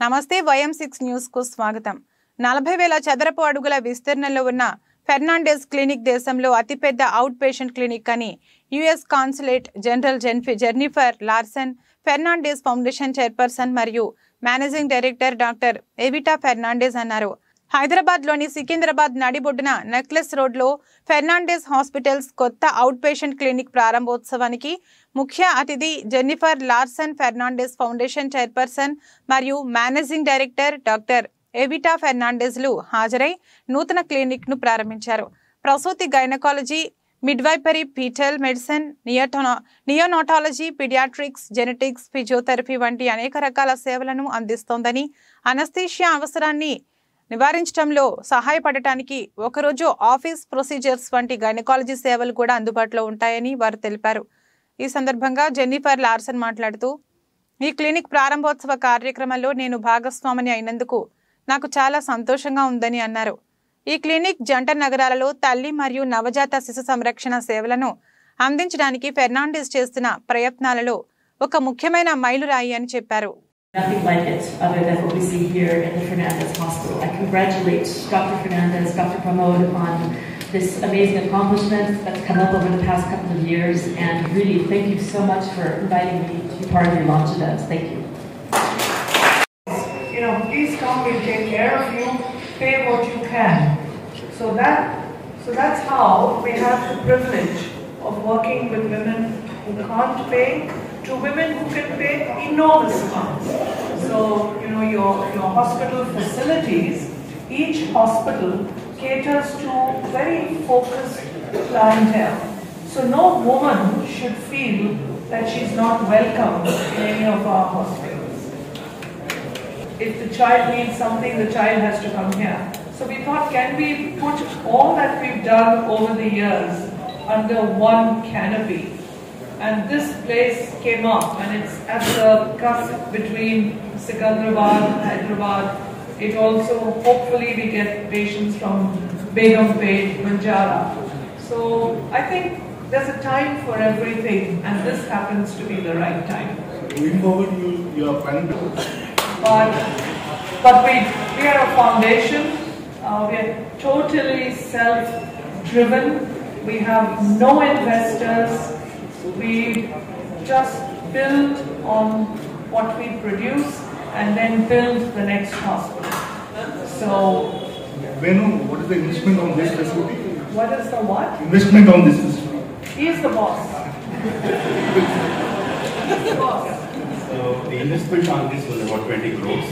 నమస్తే YM six న్యూస్కు స్వాగతం. నలభై వేల చదరపు అడుగుల విస్తీర్ణంలో ఉన్న ఫెర్నాండెస్ క్లినిక్ దేశంలో అతిపెద్ద అవుట్ పేషెంట్ క్లినిక్ అని US consulate general జెన్ఫి Jennifer Larson Fernandez foundation chairperson మరియు managing director doctor Evita Fernandez అన్నారు. హైదరాబాద్లోని సికింద్రాబాద్ నడిబొడ్డున నెక్లెస్ రోడ్లో ఫెర్నాండెస్ హాస్పిటల్స్ కొత్త అవుట్ పేషెంట్ క్లినిక్ ప్రారంభోత్సవానికి ముఖ్య అతిథి Jennifer Larson Fernandez foundation chairperson మరియు మేనేజింగ్ డైరెక్టర్ డాక్టర్ ఎవిటా ఫెర్నాండెస్లు హాజరై నూతన క్లినిక్ను ప్రారంభించారు. ప్రసూతి గైనకాలజీ మిడ్వైపరీ పీటల్ మెడిసిన్ నియోటోనా నియోనాటాలజీ పిడియాట్రిక్స్ జెనెటిక్స్ ఫిజియోథెరపీ వంటి అనేక రకాల సేవలను అందిస్తోందని అనస్థీషియా అవసరాన్ని నివారించడంలో సహాయపడటానికి ఒకరోజు ఆఫీస్ ప్రొసీజర్స్ వంటి గైనకాలజీ సేవలు కూడా అందుబాటులో ఉంటాయని వారు తెలిపారు. ఈ సందర్భంగా జెన్నిఫర్ లార్సన్ మాట్లాడుతూ ఈ క్లినిక్ ప్రారంభోత్సవ కార్యక్రమంలో నేను భాగస్వామిని అయినందుకు నాకు చాలా సంతోషంగా ఉందని అన్నారు. ఈ క్లినిక్ జంట నగరాలలో తల్లి మరియు నవజాత శిశు సంరక్షణ సేవలను అందించడానికి ఫెర్నాండిస్ చేస్తున్న ప్రయత్నాలలో ఒక ముఖ్యమైన మైలురాయి అని చెప్పారు. Nothing like it other than what we see here in the Fernandez Hospital. I congratulate Dr. Fernandez, Dr. Pramod on this amazing accomplishment that's come up over the past couple of years and really thank you so much for inviting me to be part of your launch events. Thank you. you know, please come, we'll take care of you, pay what you can. So that, so that's how we have the privilege of working with women who can't pay to women who can pay enormous amounts. So, you know, your, your hospital facilities, each hospital caters to very focused clientele. So no woman should feel that she's not welcome in any of our hospitals if the child needs something, the child has to come here. So we thought, can we put all that we've done over the years under one canopy? And this place came up, and it's at the cusp between Sikandrabad, and Hyderabad. It also, hopefully, we get patients from Begumpet, Manjara. So I think there's a time for everything, and this happens to be the right time. Going forward, you, you are planning to But, but we, we are a foundation. Uh, we are totally self-driven. We have no investors. We just build on what we produce and then build the next hospital. So, Venu, what is the investment on this facility? what is the what? Investment on this facility. He is the boss. He's the boss. So the investment on this was about 20 crores.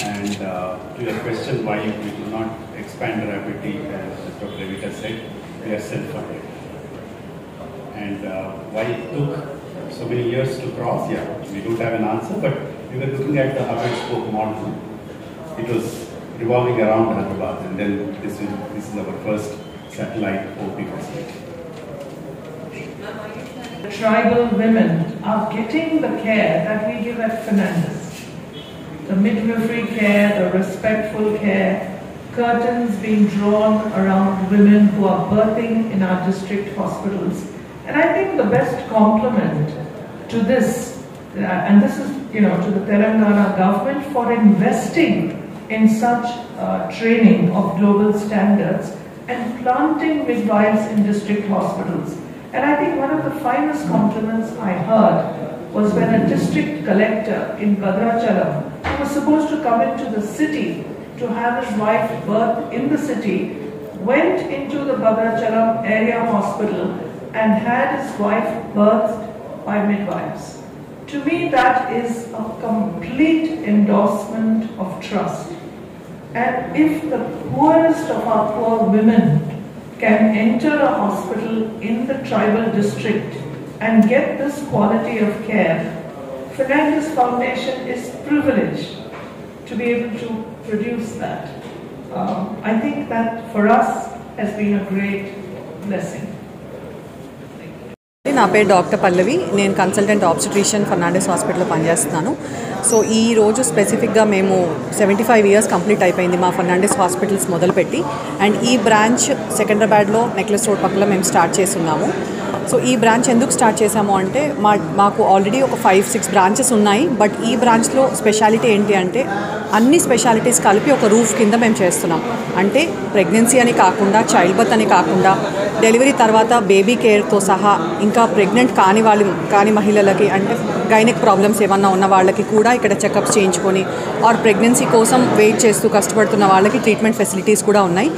And uh, to your question why we do not expand rapidly, as Dr. Revita said, we are self-funded. And uh, why it took so many years to cross, yeah, we don't have an answer, but we were looking at the hub and spoke model. It was revolving around Hyderabad, and then this is, this is our first satellite OP facility. tribal women are getting the care that we give at Fernandez. The midwifery care, the respectful care, curtains being drawn around women who are birthing in our district hospitals. And I think the best compliment to this, uh, and this is, you know, to the Telangana government for investing in such uh, training of global standards and planting midwives in district hospitals. And I think one of the finest compliments I heard was when a district collector in Bhadrachalam, who was supposed to come into the city to have his wife birth in the city, went into the Bhadrachalam area hospital and had his wife birthed by midwives. To me, that is a complete endorsement of trust. And if the poorest of our poor women can enter a hospital in the tribal district and get this quality of care, Fernandez Foundation is privileged to be able to produce that. Um, I think that for us has been a great blessing. నా పేరు doctor పల్లవి. నేను consultant obstetrician Fernandes హాస్పిటల్లో పనిచేస్తున్నాను. So ఈ రోజు స్పెసిఫిక్గా మేము seventy five years complete అయిపోయింది మా ఫర్నాండెస్ హాస్పిటల్స్ మొదలుపెట్టి. అండ్ ఈ బ్రాంచ్ సికింద్రాబాద్లో నెక్లెస్ రోడ్ పక్కన మేము స్టార్ట్ చేస్తున్నాము. సో ఈ బ్రాంచ్ ఎందుకు స్టార్ట్ చేశాము అంటే మా మాకు ఆల్రెడీ ఒక ఫైవ్ సిక్స్ బ్రాంచెస్ ఉన్నాయి బట్ ఈ బ్రాంచ్లో స్పెషాలిటీ ఏంటి అంటే అన్ని స్పెషాలిటీస్ కలిపి ఒక రూఫ్ కింద మేము చేస్తున్నాం. అంటే ప్రెగ్నెన్సీ అని కాకుండా చైల్డ్ బర్త్ అని కాకుండా డెలివరీ తర్వాత బేబీ కేర్తో సహా ఇంకా ప్రెగ్నెంట్ కాని వాళ్ళు కాని మహిళలకి అంటే గైనిక్ ప్రాబ్లమ్స్ ఏమన్నా ఉన్న వాళ్ళకి కూడా ఇక్కడ చెకప్స్ చేయించుకొని ఆర్ ప్రెగ్నెన్సీ కోసం వెయిట్ చేస్తూ కష్టపడుతున్న వాళ్ళకి ట్రీట్మెంట్ ఫెసిలిటీస్ కూడా ఉన్నాయి.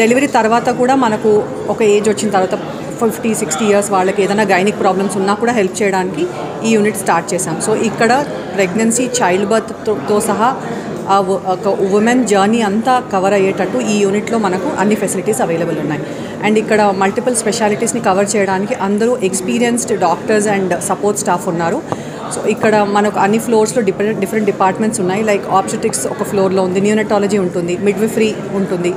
డెలివరీ తర్వాత కూడా మనకు ఒక ఏజ్ వచ్చిన తర్వాత ఫిఫ్టీ సిక్స్టీ ఇయర్స్ వాళ్ళకి ఏదైనా గైనిక్ ప్రాబ్లమ్స్ ఉన్నా కూడా హెల్ప్ చేయడానికి ఈ యూనిట్ స్టార్ట్ చేశాం. సో ఇక్కడ ప్రెగ్నెన్సీ చైల్డ్ బర్త్తో సహా ఆ ఒక ఉమెన్ జర్నీ అంతా కవర్ అయ్యేటట్టు ఈ యూనిట్లో మనకు అన్ని ఫెసిలిటీస్ అవైలబుల్ ఉన్నాయి. అండ్ ఇక్కడ మల్టిపుల్ స్పెషాలిటీస్ని కవర్ చేయడానికి అందరూ experienced doctors and support staff ఉన్నారు. సో ఇక్కడ మనకు అన్ని ఫ్లోర్స్లో డిఫరెంట్ డిఫరెంట్ డిపార్ట్మెంట్స్ ఉన్నాయి. లైక్ ఆప్షటిక్స్ ఒక ఫ్లోర్లో ఉంది న్యూనటాలజీ ఉంటుంది మిడ్విఫ్రీ ఉంటుంది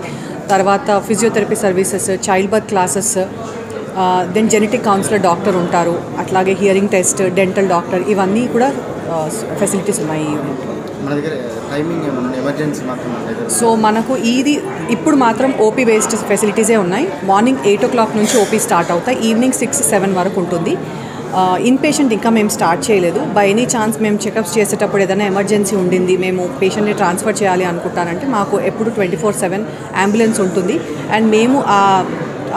తర్వాత physiotherapy services childbirth classes then genetic counsellor doctor ఉంటారు. అట్లాగే హియరింగ్ టెస్ట్ డెంటల్ డాక్టర్ ఇవన్నీ కూడా ఫెసిలిటీస్ ఉన్నాయి. మన దగ్గర టైమింగ్ ఎమర్జెన్సీ మాత్రం సో మనకు ఇది ఇప్పుడు మాత్రం ఓపీ బేస్డ్ ఫెసిలిటీసే ఉన్నాయి. మార్నింగ్ ఎయిట్ ఓ క్లాక్ నుంచి ఓపీ స్టార్ట్ అవుతాయి. ఈవినింగ్ సిక్స్ సెవెన్ వరకు ఉంటుంది. ఇన్ పేషెంట్ ఇంకా మేము స్టార్ట్ చేయలేదు. బై ఎనీ ఛాన్స్ మేము చెకప్స్ చేసేటప్పుడు ఏదైనా ఎమర్జెన్సీ ఉండింది మేము పేషెంట్ని ట్రాన్స్ఫర్ చేయాలి అనుకుంటానంటే మాకు ఎప్పుడు ట్వంటీ ఫోర్ సెవెన్ అంబులెన్స్ ఉంటుంది. అండ్ మేము ఆ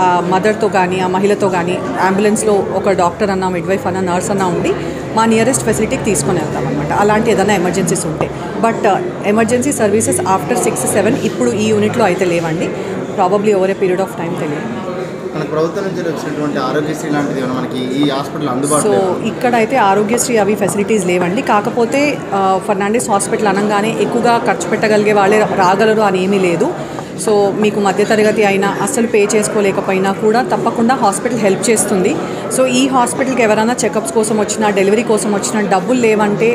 ఆ మదర్తో కానీ ఆ మహిళతో కానీ అంబులెన్స్లో ఒక డాక్టర్ అన్న మిడ్వైఫ్ అన్న నర్స్ అన్న ఉండి మా నియరెస్ట్ ఫెసిలిటీకి తీసుకొని వెళ్తాం అనమాట అలాంటి ఏదైనా ఎమర్జెన్సీస్ ఉంటే. But emergency services after six seven ఇప్పుడు ఈ యూనిట్లో అయితే లేవండి. Probably over a period of time తెలియదు. మన ప్రభుత్వం నుంచి వచ్చినటువంటి ఆరోగ్యశ్రీ లాంటిది మనకి ఈ హాస్పిటల్ సో అందుబాటులో లేదా? ఇక్కడ అయితే ఆరోగ్యశ్రీ అవి ఫెసిలిటీస్ లేవండి. కాకపోతే ఫర్నాండిస్ హాస్పిటల్ అనగానే ఎక్కువగా ఖర్చు పెట్టగలిగే వాళ్ళే రాగలరు అని ఏమీ లేదు. సో మీకు మధ్యతరగతి అయినా అస్సలు పే చేసుకోలేకపోయినా కూడా తప్పకుండా హాస్పిటల్ హెల్ప్ చేస్తుంది. సో ఈ హాస్పిటల్కి ఎవరైనా చెకప్స్ కోసం వచ్చినా డెలివరీ కోసం వచ్చినా డబ్బులు లేవంటే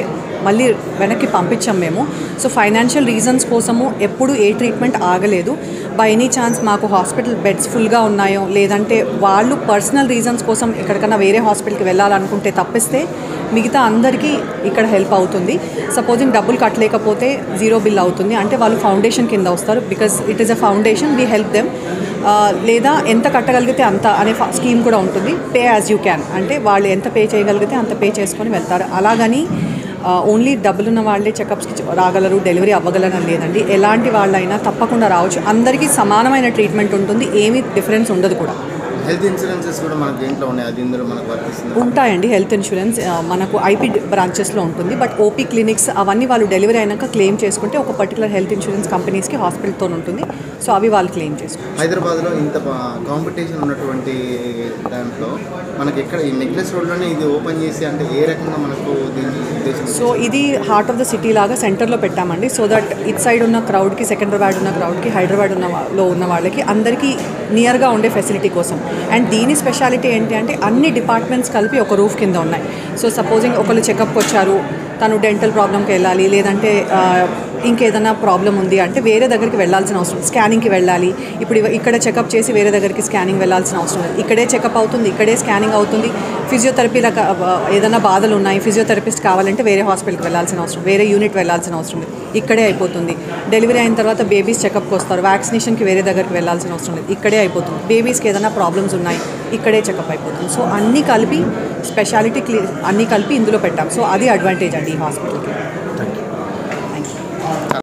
మళ్ళీ వెనక్కి పంపించాం మేము. సో ఫైనాన్షియల్ రీజన్స్ కోసము ఎప్పుడు ఏ ట్రీట్మెంట్ ఆగలేదు. బై ఎనీ ఛాన్స్ మాకు హాస్పిటల్ బెడ్స్ ఫుల్గా ఉన్నాయో లేదంటే వాళ్ళు పర్సనల్ రీజన్స్ కోసం ఎక్కడికన్నా వేరే హాస్పిటల్కి వెళ్ళాలనుకుంటే తప్పిస్తే మిగతా అందరికీ ఇక్కడ హెల్ప్ అవుతుంది. సపోజింగ్ డబ్బులు కట్టలేకపోతే జీరో బిల్ అవుతుంది. అంటే వాళ్ళు ఫౌండేషన్ కింద వస్తారు. Because it is a foundation we help them లేదా ఎంత కట్టగలిగితే అంత అనే స్కీమ్ కూడా ఉంటుంది. పే యాజ్ యూ క్యాన్ అంటే వాళ్ళు ఎంత పే చేయగలిగితే అంత పే చేసుకొని వెళ్తారు. అలాగని ఓన్లీ డబ్బులున్న వాళ్ళే చెకప్స్కి రాగలరు డెలివరీ అవ్వగలరని లేదండి. ఎలాంటి వాళ్ళైనా తప్పకుండా రావచ్చు. అందరికీ సమానమైన ట్రీట్మెంట్ ఉంటుంది. ఏమీ డిఫరెన్స్ ఉండదు కూడా. హెల్త్ ఇన్సూరెన్సెస్ కూడా మనకు దేంట్లో ఉన్నాయి? అది ఇందులో మనకు వర్తిస్తుంది ఉంటాయండి హెల్త్ ఇన్సూరెన్స్. మనకు ఐపీ బ్రాంచెస్లో ఉంటుంది. బట్ ఓపీ క్లినిక్స్ అవన్నీ వాళ్ళు డెలివరీ అయినాక క్లెయిమ్ చేసుకుంటే ఒక పర్టికులర్ హెల్త్ ఇన్సూరెన్స్ కంపెనీస్కి హాస్పిటల్తో ఉంటుంది. సో అవి వాళ్ళు క్లెయిమ్ చేసుకుంటారు. హైదరాబాద్లో ఇంత కాంపిటీషన్ ఉన్నటువంటి దాంట్లో మనకి ఎక్కడ ఈ నెక్లెస్ రోడ్లోనే ఇది ఓపెన్ చేసి అంటే ఏ రకంగా మనకు సో ఇది హార్ట్ ఆఫ్ ద సిటీ లాగా సెంటర్లో పెట్టామండి. సో దట్ ఇట్ సైడ్ ఉన్న క్రౌడ్కి సెకండ్రాబాద్ ఉన్న క్రౌడ్కి హైదరాబాద్ ఉన్న లో ఉన్న వాళ్ళకి అందరికీ నియర్గా ఉండే ఫెసిలిటీ కోసం. అండ్ దీని స్పెషాలిటీ ఏంటి అంటే అన్ని డిపార్ట్మెంట్స్ కలిపి ఒక రూఫ్ కింద ఉన్నాయి. సో సపోజింగ్ ఒకళ్ళు చెకప్కి వచ్చారు తను డెంటల్ ప్రాబ్లంకి వెళ్ళాలి లేదంటే ఇంకేదైనా ప్రాబ్లం ఉంది అంటే వేరే దగ్గరికి వెళ్ళాల్సిన అవసరం స్కానింగ్కి వెళ్ళాలి. ఇప్పుడు ఇక్కడ చెకప్ చేసి వేరే దగ్గరికి స్కానింగ్ వెళ్ళాల్సిన అవసరం లేదు. ఇక్కడే చెకప్ అవుతుంది ఇక్కడే స్కానింగ్ అవుతుంది. ఫిజియోథెరపీ ఏదైనా బాధలు ఉన్నాయి ఫిజియోథెరపిస్ట్ కావాలంటే వేరే హాస్పిటల్కి వెళ్ళాల్సిన అవసరం వేరే యూనిట్ వెళ్ళాల్సిన అవసరం లేదు. ఇక్కడే అయిపోతుంది. డెలివరీ అయిన తర్వాత బేబీస్ చెకప్కి వస్తారు వ్యాక్సినేషన్కి వేరే దగ్గరికి వెళ్ళాల్సిన అవసరం లేదు. ఇక్కడే అయిపోతుంది. బేబీస్కి ఏదైనా ప్రాబ్లమ్స్ ఉన్నాయి ఇక్కడే చెకప్ అయిపోతుంది. సో అన్నీ కలిపి స్పెషాలిటీ క్లి అన్నీ కలిపి ఇందులో పెట్టాం. సో అది అడ్వాంటేజ్ అండి. ఈ హాస్పిటల్కి